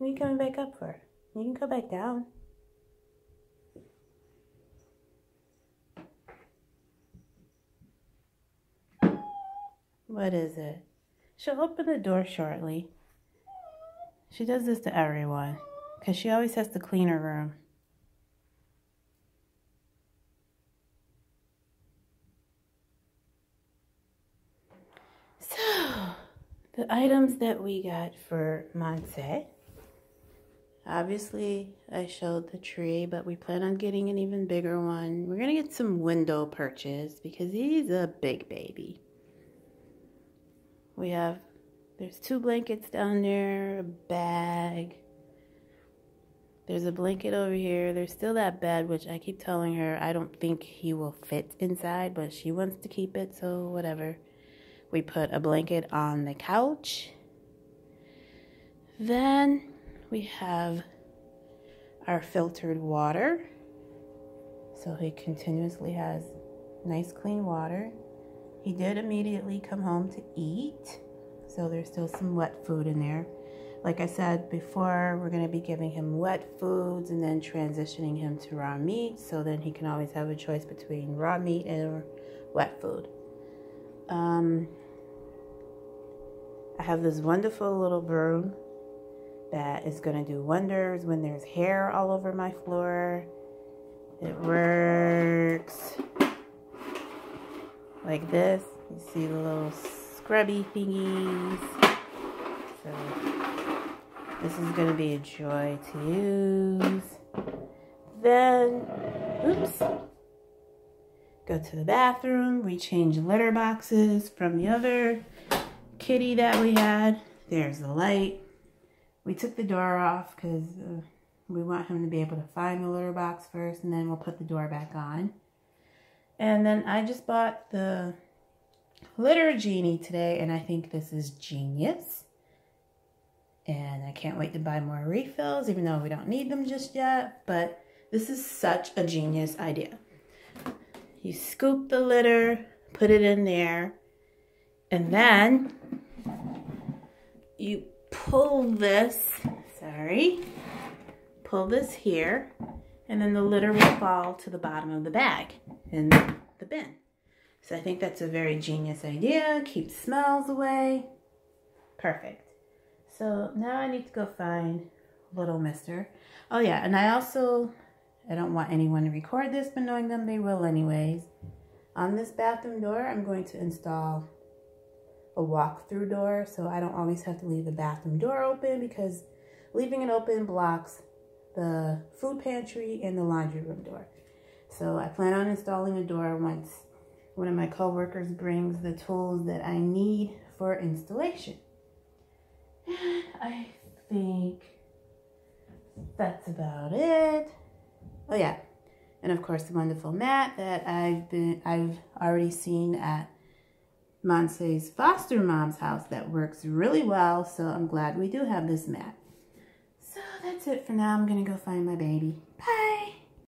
What are you coming back up for? You can go back down. What is it? She'll open the door shortly. She does this to everyone because she always has to clean her room. So, the items that we got for Monse. Obviously, I showed the tree, but we plan on getting an even bigger one. We're going to get some window perches because he's a big baby. We have, there's two blankets down there, a bag. There's a blanket over here. There's still that bed, which I keep telling her I don't think he will fit inside, but she wants to keep it, so whatever. We put a blanket on the couch. Then we have our filtered water. So he continuously has nice clean water. He did immediately come home to eat. So there's still some wet food in there. Like I said before, we're going to be giving him wet foods and then transitioning him to raw meat. So then he can always have a choice between raw meat and wet food. Um, I have this wonderful little broom that is going to do wonders when there's hair all over my floor. It works like this. You see the little scrubby thingies. So this is going to be a joy to use. Then, oops, go to the bathroom. We change litter boxes from the other kitty that we had. There's the light. We took the door off because uh, we want him to be able to find the litter box first and then we'll put the door back on. And then I just bought the litter genie today and I think this is genius. And I can't wait to buy more refills even though we don't need them just yet. But this is such a genius idea. You scoop the litter, put it in there, and then you pull this, sorry, pull this here, and then the litter will fall to the bottom of the bag in the bin. So I think that's a very genius idea. Keep smells away. Perfect. So now I need to go find little mister. Oh yeah, and I also, I don't want anyone to record this, but knowing them, they will anyways. On this bathroom door, I'm going to install a walk-through door so I don't always have to leave the bathroom door open because leaving it open blocks the food pantry and the laundry room door. So I plan on installing a door once one of my coworkers brings the tools that I need for installation. I think that's about it. Oh yeah, and of course the wonderful mat that I've been I've already seen at Monse's foster mom's house that works really well, so I'm glad we do have this mat. So that's it for now. I'm going to go find my baby. Bye!